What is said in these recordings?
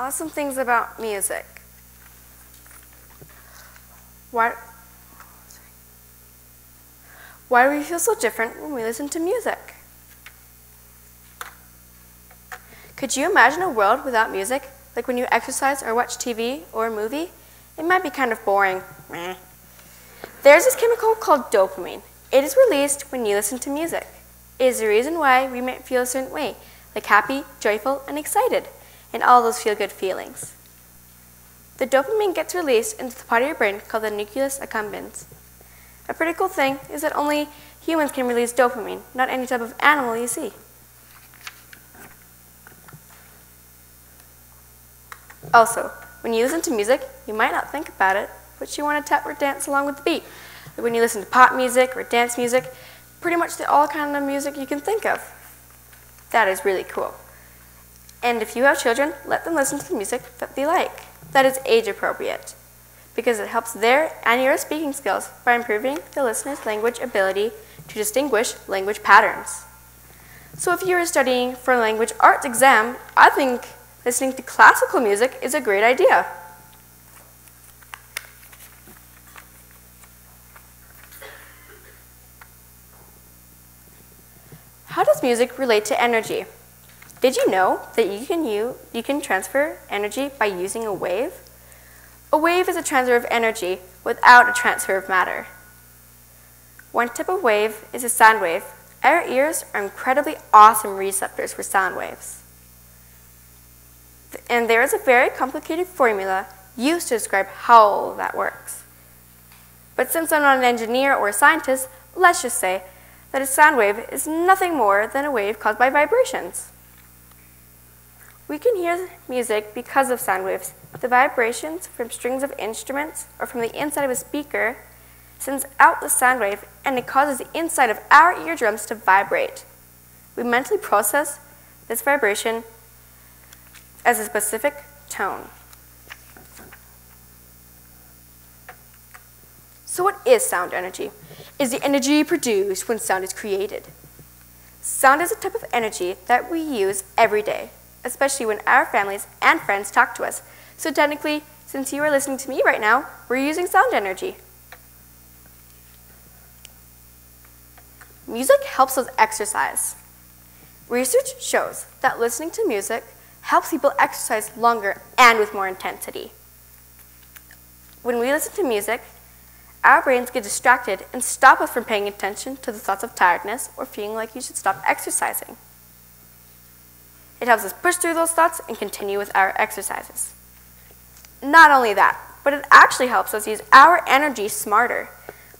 awesome things about music. Why, why do we feel so different when we listen to music? Could you imagine a world without music? Like when you exercise or watch TV or a movie? It might be kind of boring. Meh. There's this chemical called dopamine. It is released when you listen to music. It is the reason why we might feel a certain way, like happy, joyful, and excited, and all those feel good feelings. The dopamine gets released into the part of your brain called the nucleus accumbens. A pretty cool thing is that only humans can release dopamine, not any type of animal you see. Also, when you listen to music, you might not think about it, but you want to tap or dance along with the beat. Like when you listen to pop music or dance music, pretty much the all kind of music you can think of. That is really cool. And if you have children, let them listen to the music that they like. That is age appropriate because it helps their and your speaking skills by improving the listener's language ability to distinguish language patterns. So if you are studying for a language arts exam, I think listening to classical music is a great idea. How does music relate to energy? Did you know that you can, use, you can transfer energy by using a wave? A wave is a transfer of energy without a transfer of matter. One type of wave is a sound wave. Our ears are incredibly awesome receptors for sound waves. And there is a very complicated formula used to describe how all that works. But since I'm not an engineer or a scientist, let's just say that a sound wave is nothing more than a wave caused by vibrations. We can hear music because of sound waves. The vibrations from strings of instruments or from the inside of a speaker sends out the sound wave and it causes the inside of our eardrums to vibrate. We mentally process this vibration as a specific tone. So what is sound energy? Is the energy produced when sound is created. Sound is a type of energy that we use every day, especially when our families and friends talk to us. So technically, since you are listening to me right now, we're using sound energy. Music helps us exercise. Research shows that listening to music helps people exercise longer and with more intensity. When we listen to music, our brains get distracted and stop us from paying attention to the thoughts of tiredness or feeling like you should stop exercising. It helps us push through those thoughts and continue with our exercises. Not only that, but it actually helps us use our energy smarter.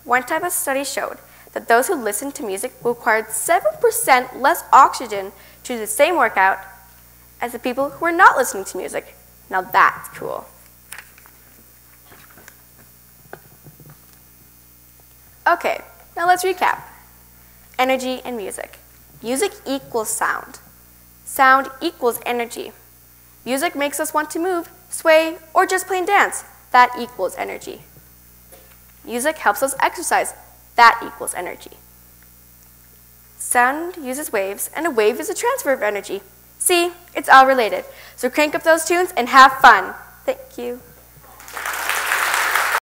One type of study showed that those who listened to music required 7% less oxygen to do the same workout as the people who were not listening to music. Now that's cool. Okay, now let's recap. Energy and music. Music equals sound. Sound equals energy. Music makes us want to move, sway, or just plain dance. That equals energy. Music helps us exercise. That equals energy. Sound uses waves, and a wave is a transfer of energy. See, it's all related. So crank up those tunes and have fun. Thank you.